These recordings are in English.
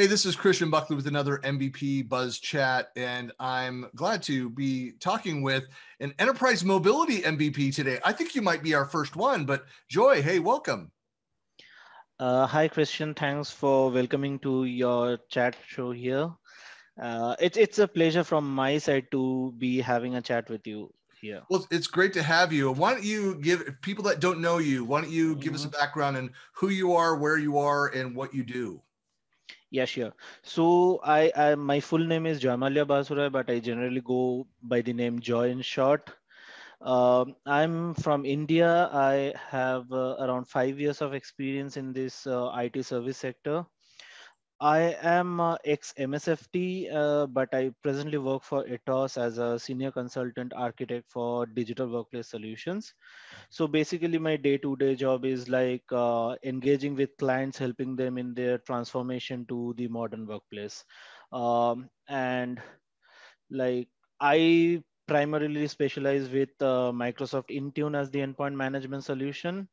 Hey, this is Christian Buckley with another MVP Buzz Chat, and I'm glad to be talking with an enterprise mobility MVP today. I think you might be our first one, but Joy, hey, welcome. Uh, hi, Christian. Thanks for welcoming to your chat show here. Uh, it's it's a pleasure from my side to be having a chat with you here. Well, it's great to have you. Why don't you give people that don't know you? Why don't you give mm-hmm. us a mm-hmm. background and who you are, where you are, and what you do? Yeah, sure. So I, I my full name is Joymalya Basu Roy, but I generally go by the name Joy in short. Um, I'm from India. I have uh, around five years of experience in this uh, IT service sector. I am uh, ex MSFT, uh, but I presently work for Atos as a senior consultant architect for digital workplace solutions. So basically, my day to day job is like uh, engaging with clients, helping them in their transformation to the modern workplace. Um, and like I primarily specialize with uh, Microsoft Intune as the endpoint management solution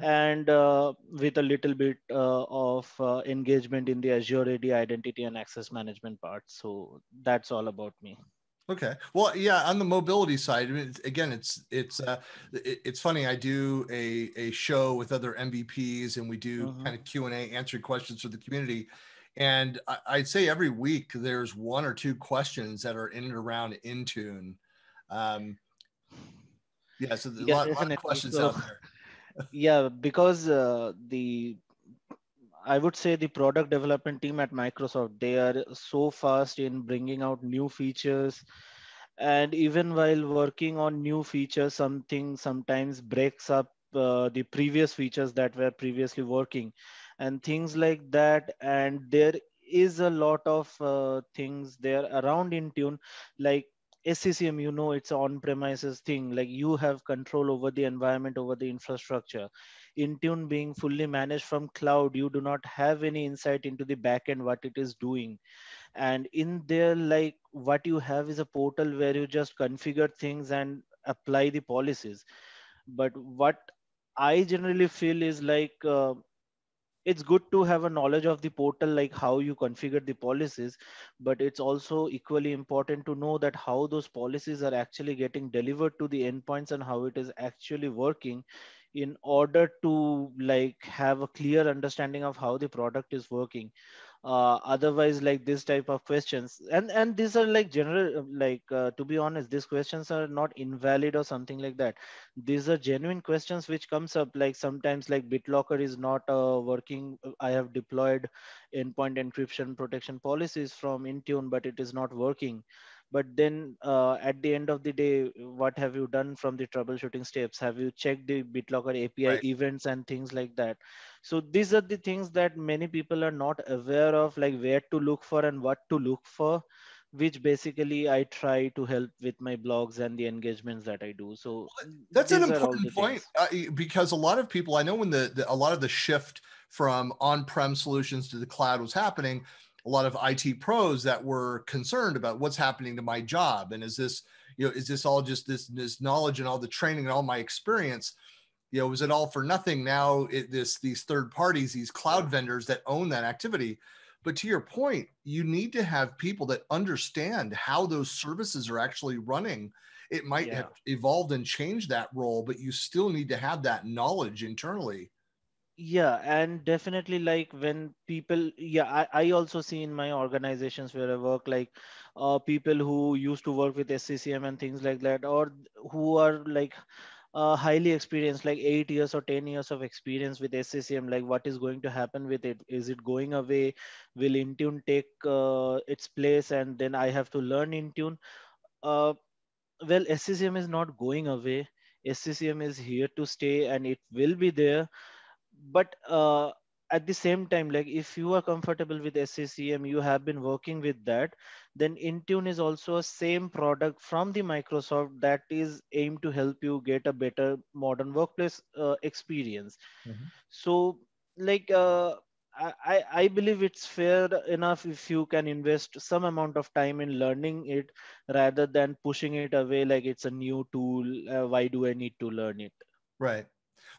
and uh, with a little bit uh, of uh, engagement in the Azure AD identity and access management part. So that's all about me. Okay. Well, yeah. On the mobility side, I mean, again, it's it's uh, it's funny. I do a a show with other MVPs, and we do mm-hmm. kind of Q and A, answering questions for the community. And I, would say every week there's one or two questions that are in and around Intune. Um, yeah, so there's yes, a lot, lot of questions so, out there. yeah because uh, the i would say the product development team at microsoft they are so fast in bringing out new features. And even while working on new features something sometimes breaks up uh, the previous features that were previously working and things like that and there is a lot of uh, things there around intune like SCCM, you know, it's on premises thing. Like you have control over the environment, over the infrastructure. Intune being fully managed from cloud, you do not have any insight into the backend, what it is doing. And in there, like what you have is a portal where you just configure things and apply the policies. But what I generally feel is like, uh, it's good to have a knowledge of the portal like how you configure the policies but it's also equally important to know that how those policies are actually getting delivered to the endpoints and how it is actually working in order to like have a clear understanding of how the product is working uh, otherwise like this type of questions. And and these are like general like uh, to be honest these questions are not invalid or something like that. These are genuine questions which comes up like sometimes like bitlocker is not uh, working. I have deployed endpoint encryption protection policies from intune but it is not working but then uh, at the end of the day what have you done from the troubleshooting steps? Have you checked the bitlocker api right. events and things like that? So these are the things that many people are not aware of like where to look for and what to look for which basically i try to help with my blogs and the engagements that i do. So that's an important point uh, because a lot of people i know when the, the a lot of the shift from on-prem solutions to the cloud was happening a lot of IT pros that were concerned about what's happening to my job and is this you know is this all just this this knowledge and all the training and all my experience? You know was it all for nothing now? It, this these third parties these cloud vendors that own that activity. But to your point you need to have people that understand how those services are actually running. It might yeah. have evolved and changed that role but you still need to have that knowledge internally yeah and definitely like when people yeah I, I also see in my organizations where i work like uh, people who used to work with sccm and things like that or who are like uh, highly experienced like eight years or 10 years of experience with sccm like what is going to happen with it? Is it going away? Will intune take uh, its place and then i have to learn intune? Uh, well sccm is not going away. Sccm is here to stay and it will be there but uh, at the same time like if you are comfortable with sccm you have been working with that then intune is also a same product from the microsoft that is aimed to help you get a better modern workplace uh, experience mm-hmm. so like uh, I, I believe it's fair enough if you can invest some amount of time in learning it rather than pushing it away like it's a new tool. Uh, why do I need to learn it? Right.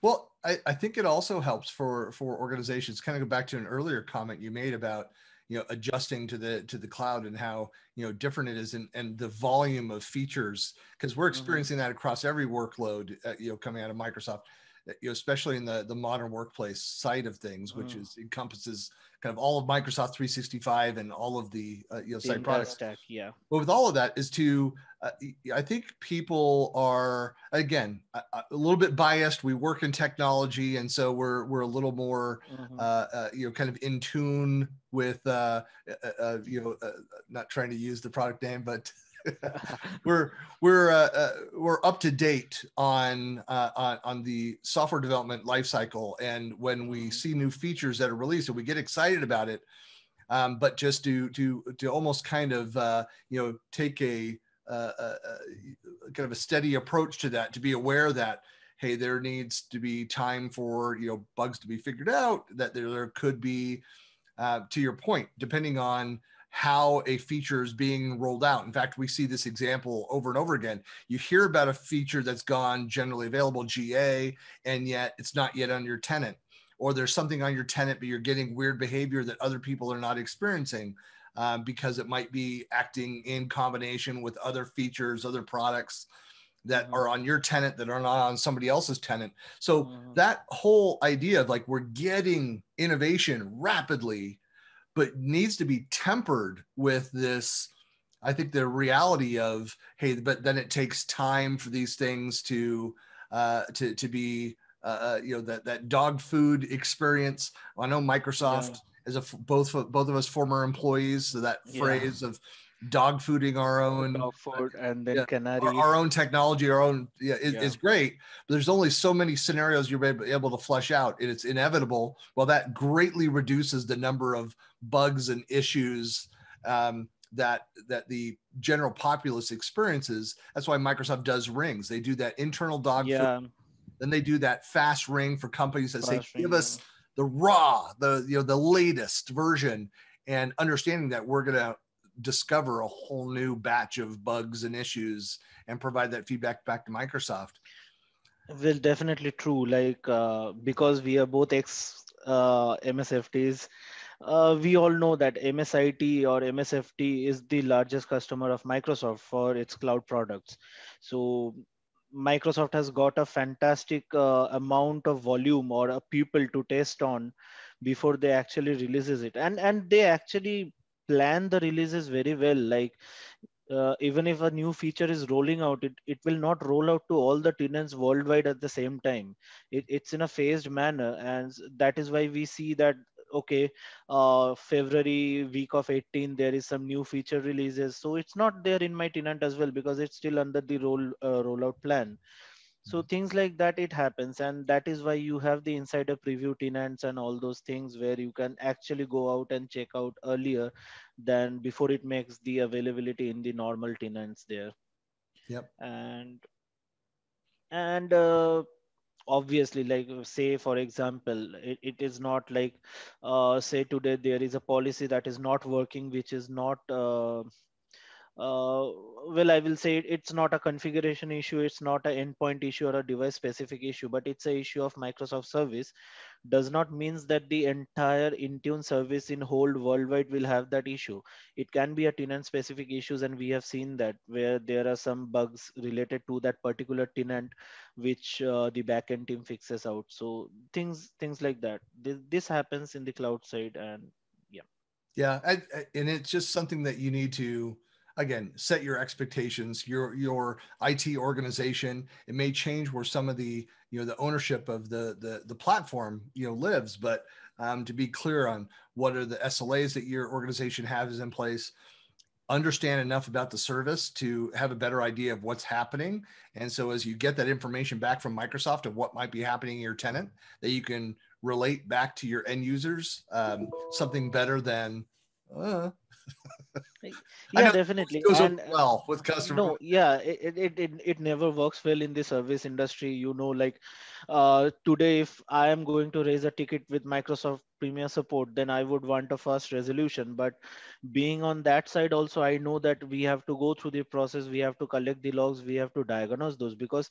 Well, I, I think it also helps for for organizations. Kind of go back to an earlier comment you made about you know adjusting to the to the cloud and how you know different it is and, and the volume of features because we're mm-hmm. experiencing mm-hmm. that across every workload uh, you know coming out of Microsoft you know, especially in the the modern workplace side of things, which mm. is encompasses kind of all of Microsoft 365 and all of the uh, you know the site products. Stack, yeah. But with all of that is to, uh, I think people are again a, a, little bit biased. We work in technology, and so we're we're a little more mm-hmm. uh, uh you know kind of in tune with uh, uh, you know not trying to use the product name, but we're we're uh, uh, we're up to date on, uh, on on the software development lifecycle, and when we mm-hmm. see new features that are released, and we get excited about it. Um, but just to to to almost kind of uh, you know take a, a, a, kind of a steady approach to that, to be aware that hey, there needs to be time for you know bugs to be figured out, that there, there could be uh, to your point, depending on how a feature is being rolled out. In fact, we see this example over and over again. You hear about a feature that's gone generally available GA, and yet it's not yet on your tenant, or there's something on your tenant, but you're getting weird behavior that other people are not experiencing. Um, because it might be acting in combination with other features, other products that mm-hmm. are on your tenant that are not on somebody else's tenant. So mm-hmm. that whole idea of like we're getting innovation rapidly but needs to be tempered with this i think the reality of hey but then it takes time for these things to uh, to to be uh, uh you know that that dog food experience i know microsoft yeah. is a both both of us former employees so that yeah. phrase of dog fooding our own dog food and then yeah, canary. Our, our, own technology, our own yeah, is, yeah. is great. But there's only so many scenarios you're able to flesh out, and it's inevitable. Well, that greatly reduces the number of bugs and issues um, that that the general populace experiences. That's why Microsoft does rings. They do that internal dog yeah. food. Then they do that fast ring for companies that fast say, "Give us the raw, the you know the latest version," and understanding that we're gonna discover a whole new batch of bugs and issues and provide that feedback back to Microsoft. Well, definitely true. Like uh, because we are both ex uh, MSFTs, uh, we all know that MSIT or MSFT is the largest customer of Microsoft for its cloud products. So Microsoft has got a fantastic uh, amount of volume or a people to test on before they actually releases it, and and they actually plan the releases very well like uh, even if a new feature is rolling out it, it will not roll out to all the tenants worldwide at the same time. It, it's in a phased manner and that is why we see that okay uh, february week of 18 there is some new feature releases. So it's not there in my tenant as well because it's still under the roll uh, rollout plan so things like that it happens and that is why you have the insider preview tenants and all those things where you can actually go out and check out earlier than before it makes the availability in the normal tenants there. Yep. And and uh, obviously like say for example it, it is not like uh, say today there is a policy that is not working which is not uh, uh, well i will say it's not a configuration issue it's not an endpoint issue or a device specific issue but it's a issue of microsoft service. Does not means that the entire intune service in whole worldwide will have that issue. It can be a tenant specific issues and we have seen that where there are some bugs related to that particular tenant which uh, the backend team fixes out. So things things like that. This, this happens in the cloud side and yeah. Yeah I, I, and it's just something that you need to again set your expectations your your IT organization. It may change where some of the you know the ownership of the the, the platform you know lives but um, to be clear on what are the SLAs that your organization has in place understand enough about the service to have a better idea of what's happening. And so as you get that information back from Microsoft of what might be happening in your tenant that you can relate back to your end users um, something better than uh, yeah definitely. goes and, well with customers no yeah it, it, it it never works well in the service industry you know like uh, today if i am going to raise a ticket with microsoft premier support then i would want a fast resolution. But being on that side also i know that we have to go through the process we have to collect the logs we have to diagnose those because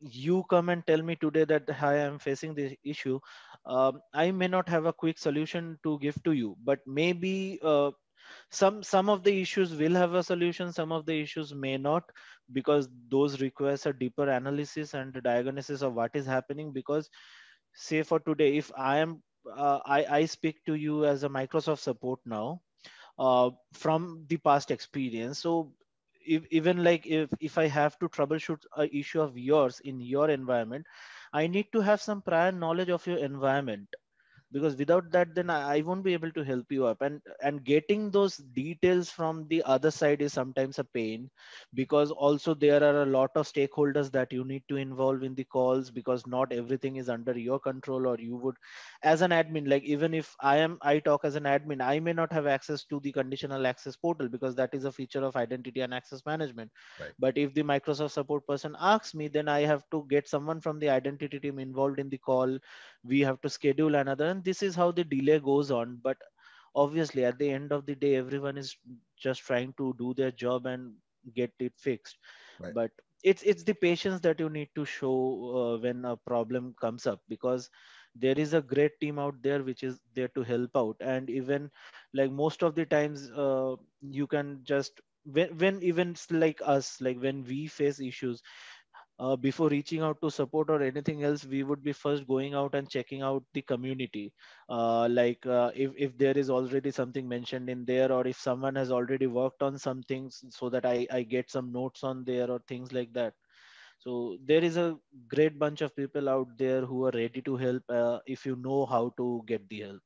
you come and tell me today that hi i'm facing this issue um, i may not have a quick solution to give to you but maybe uh, some some of the issues will have a solution some of the issues may not because those requires a deeper analysis and diagnosis of what is happening because say for today if i am uh, I, I speak to you as a microsoft support now uh, from the past experience so if, even like if, if i have to troubleshoot an issue of yours in your environment i need to have some prior knowledge of your environment because without that then I, won't be able to help you up and and getting those details from the other side is sometimes a pain because also there are a lot of stakeholders that you need to involve in the calls because not everything is under your control or you would as an admin like even if i am i talk as an admin i may not have access to the conditional access portal because that is a feature of identity and access management right. but if the microsoft support person asks me then i have to get someone from the identity team involved in the call we have to schedule another and this is how the delay goes on. But obviously at the end of the day everyone is just trying to do their job and get it fixed. Right. but it's it's the patience that you need to show uh, when a problem comes up because there is a great team out there which is there to help out. And even like most of the times uh, you can just when, when events like us like when we face issues uh, before reaching out to support or anything else we would be first going out and checking out the community. Uh, like uh, if, if there is already something mentioned in there or if someone has already worked on some things so that I, I get some notes on there or things like that. So there is a great bunch of people out there who are ready to help uh, if you know how to get the help.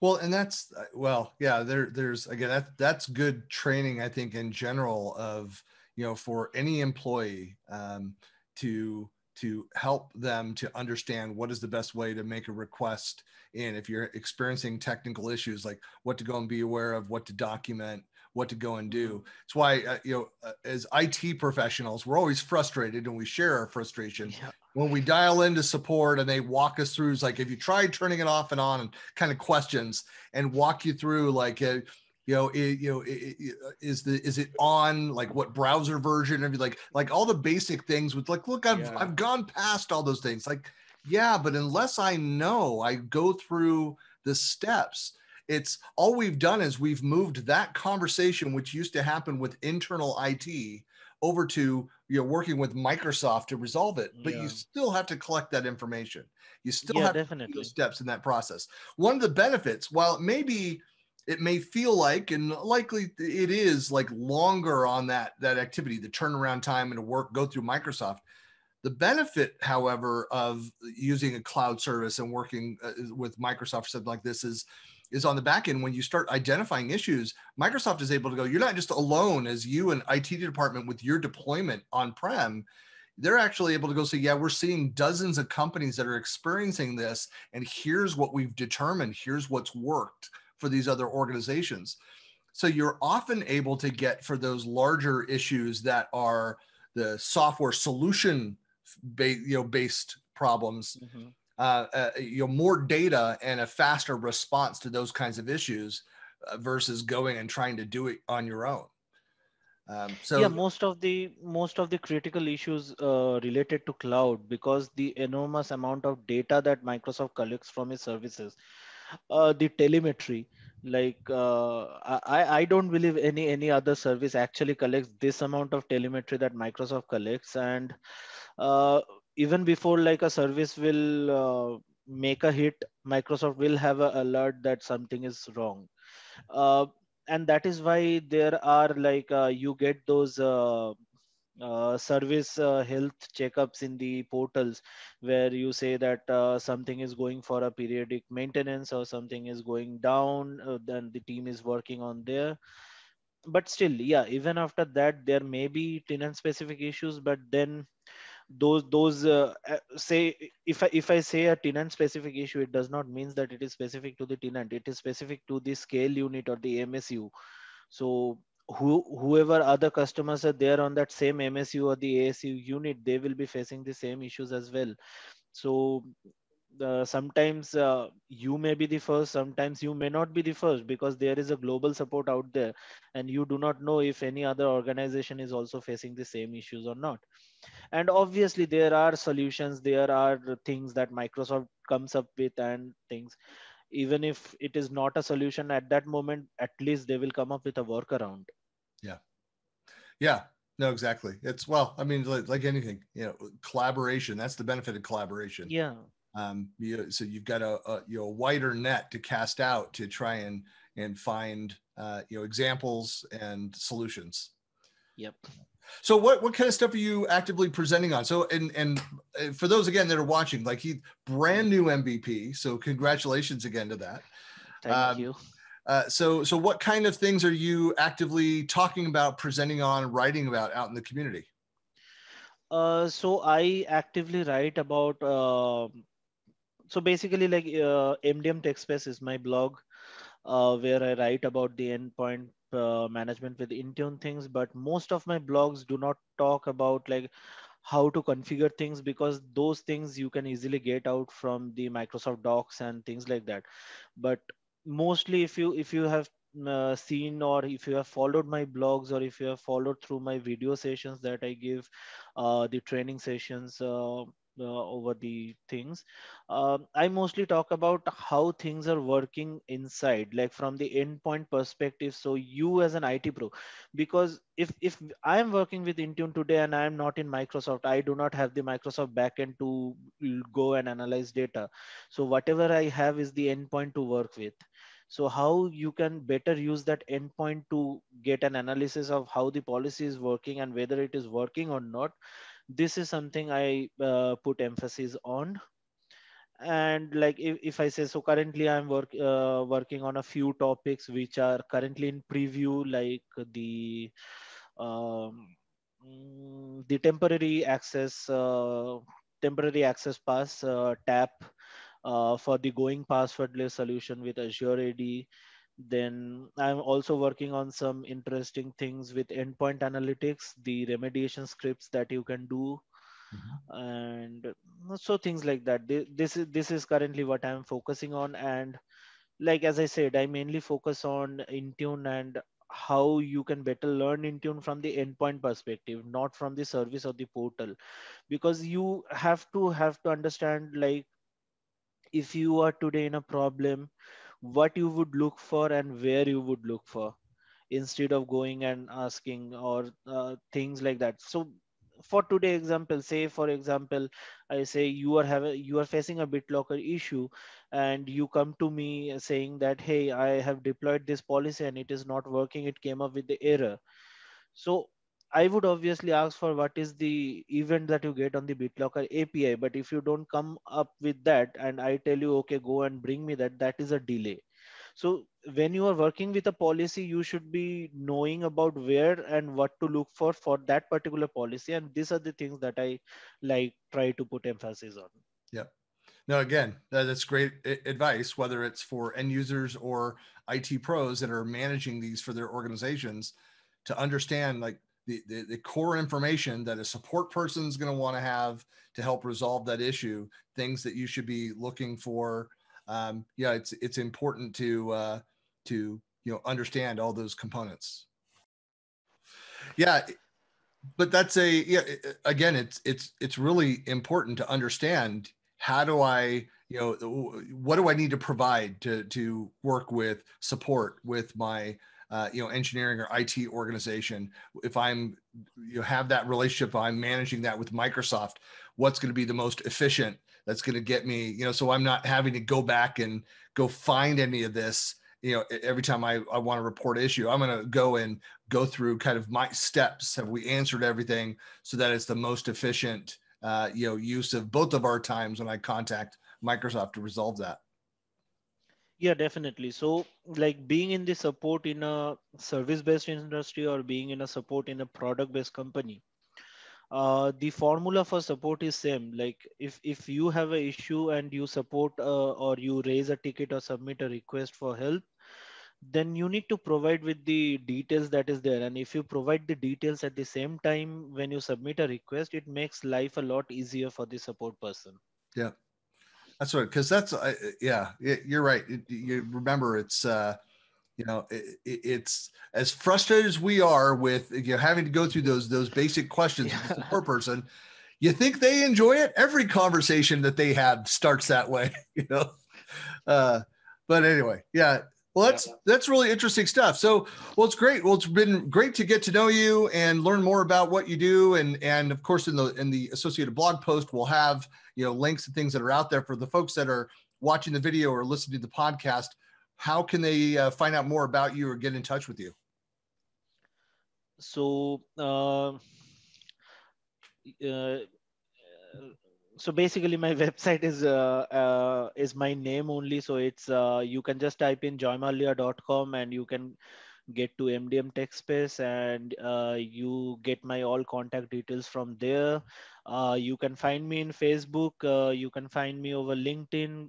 Well and that's uh, well yeah there there's again that that's good training i think in general of you know, for any employee um, to to help them to understand what is the best way to make a request in if you're experiencing technical issues like what to go and be aware of what to document what to go and do mm-hmm. it's why uh, you know uh, as it professionals we're always frustrated and we share our frustration yeah. when we dial into support and they walk us through it's like if you tried turning it off and on and kind of questions and walk you through like uh, you know, it, you know, it, it, uh, is the is it on like what browser version? of like like all the basic things with like, look, I've yeah. I've gone past all those things. Like, yeah, but unless I know, I go through the steps. It's all we've done is we've moved that conversation, which used to happen with internal IT, over to you know working with Microsoft to resolve it. But yeah. you still have to collect that information. You still yeah, have definitely. steps in that process. One of the benefits, while it may be it may feel like and likely it is like longer on that that activity the turnaround time and to work go through microsoft. The benefit however of using a cloud service and working uh, with microsoft something like this is is on the back end. When you start identifying issues microsoft is able to go you're not just alone as you and it department with your deployment on prem they're actually able to go say yeah we're seeing dozens of companies that are experiencing this and here's what we've determined. Here's what's worked for these other organizations. So you're often able to get for those larger issues that are the software solution ba- you know based problems. Mm-hmm. Uh, uh, you know more data and a faster response to those kinds of issues uh, versus going and trying to do it on your own. Um, so yeah, most of the most of the critical issues uh, related to cloud because the enormous amount of data that Microsoft collects from its services uh, the telemetry. Like uh, I, I don't believe any any other service actually collects this amount of telemetry that microsoft collects. And uh, even before like a service will uh, make a hit microsoft will have an alert that something is wrong. Uh, and that is why there are like uh, you get those uh, service uh, health checkups in the portals where you say that uh, something is going for a periodic maintenance or something is going down uh, then the team is working on there but still yeah even after that there may be tenant specific issues but then those those uh, uh, say if I if I say a tenant specific issue, it does not mean that it is specific to the tenant. It is specific to the scale unit or the MSU. So who whoever other customers are there on that same MSU or the ASU unit, they will be facing the same issues as well. So uh, sometimes uh, you may be the first sometimes you may not be the first because there is a global support out there and you do not know if any other organization is also facing the same issues or not. And obviously there are solutions there are things that microsoft comes up with and things. Even if it is not a solution at that moment at least they will come up with a workaround yeah yeah no exactly it's well i mean like, like anything you know collaboration that's the benefit of collaboration yeah um, you, so you've got a, a, you know wider net to cast out to try and and find uh, you know examples and solutions. Yep. So what what kind of stuff are you actively presenting on? So and and uh, for those again that are watching, like he brand new MVP. So congratulations again to that. Thank um, you. Uh, so so what kind of things are you actively talking about, presenting on, writing about out in the community? Uh, so I actively write about uh, so basically like uh, mdm tech space is my blog uh, where i write about the endpoint management with intune things but most of my blogs do not talk about like how to configure things because those things you can easily get out from the microsoft docs and things like that but mostly if you if you have uh, seen or if you have followed my blogs or if you have followed through my video sessions that i give uh, the training sessions uh, over the things. Uh, i mostly talk about how things are working inside like from the endpoint perspective. So you as an it pro because if if i am working with intune today and i am not in microsoft i do not have the microsoft backend to go and analyze data. So whatever i have is the endpoint to work with. So how you can better use that endpoint to get an analysis of how the policy is working and whether it is working or not this is something i uh, put emphasis on. And like if, if i say so currently i'm work uh, working on a few topics which are currently in preview like the um, mm, the temporary access uh, temporary access pass uh, tap uh, for the going passwordless solution with azure ad then i'm also working on some interesting things with endpoint analytics the remediation scripts that you can do mm-hmm. and so things like that this is this is currently what i'm focusing on and like as i said i mainly focus on intune and how you can better learn intune from the endpoint perspective not from the service or the portal because you have to have to understand like if you are today in a problem what you would look for and where you would look for instead of going and asking or uh, things like that. So for today example say for example i say you are having you are facing a bitlocker issue and you come to me saying that hey i have deployed this policy and it is not working. It came up with the error. So I would obviously ask for what is the event that you get on the BitLocker API. But if you don't come up with that and I tell you, okay, go and bring me that, that is a delay. So when you are working with a policy, you should be knowing about where and what to look for for that particular policy. And these are the things that I like try to put emphasis on. Yeah. Now, again, that's great advice, whether it's for end users or IT pros that are managing these for their organizations to understand like the, the, the core information that a support person is going to want to have to help resolve that issue, things that you should be looking for. Um, yeah, it's it's important to uh, to you know understand all those components. Yeah, but that's a yeah. Again, it's it's it's really important to understand how do I you know what do I need to provide to to work with support with my uh, you know engineering or IT organization, if I'm you know, have that relationship, I'm managing that with Microsoft, what's going to be the most efficient? That's going to get me, you know, so I'm not having to go back and go find any of this. You know, every time I, I want to report issue, I'm going to go and go through kind of my steps. Have we answered everything so that it's the most efficient, uh, you know, use of both of our times when I contact Microsoft to resolve that? Yeah definitely. So like being in the support in a service based industry or being in a support in a product based company uh, the formula for support is same. Like if if you have an issue and you support uh, or you raise a ticket or submit a request for help then you need to provide with the details that is there. And if you provide the details at the same time when you submit a request it makes life a lot easier for the support person. Yeah that's right because that's uh, yeah you're right it, you remember it's uh you know it, it's as frustrated as we are with you know having to go through those those basic questions yeah. with the support person you think they enjoy it every conversation that they have starts that way you know uh but anyway yeah well, that's that's really interesting stuff. So, well, it's great. Well, it's been great to get to know you and learn more about what you do, and and of course, in the in the associated blog post, we'll have you know links and things that are out there for the folks that are watching the video or listening to the podcast. How can they uh, find out more about you or get in touch with you? So. Uh, uh, so basically my website is uh, uh, is my name only so it's uh, you can just type in joymalya.com and you can get to mdm techspace and uh, you get my all contact details from there uh, you can find me in facebook uh, you can find me over linkedin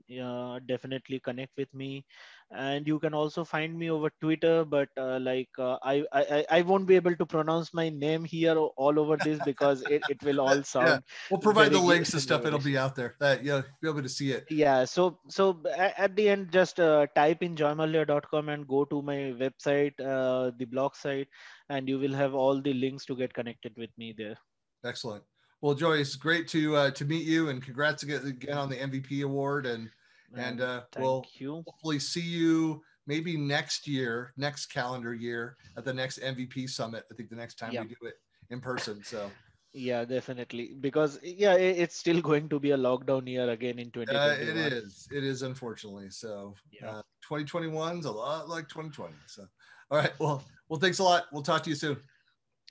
definitely connect with me. And you can also find me over twitter but uh, like uh, I, I i won't be able to pronounce my name here all over this because it, it will all sound yeah. we'll provide the links to stuff it'll be out there that you'll be able to see it. Yeah so so at the end just uh, type in joymalya.com and go to my website uh, the blog site and you will have all the links to get connected with me there. Excellent well joy it's great to uh, to meet you and congrats again, again on the mvp award and and uh, we'll you. hopefully see you maybe next year, next calendar year at the next MVP summit. I think the next time yeah. we do it in person. So. Yeah, definitely. Because yeah, it's still going to be a lockdown year again in 2021. Uh, it is. It is unfortunately. So yeah. uh, 2021 is a lot like 2020. So all right. Well, well, thanks a lot. We'll talk to you soon.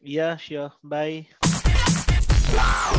Yeah, sure. Bye. Wow!